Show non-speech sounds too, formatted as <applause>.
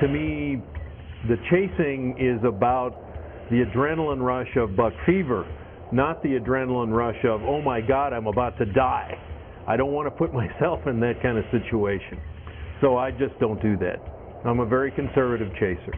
to me, the chasing is about the adrenaline rush of buck fever, not the adrenaline rush of, oh my God, I'm about to die. I don't want to put <laughs> myself in that kind of situation. So I just don't do that. I'm a very conservative chaser.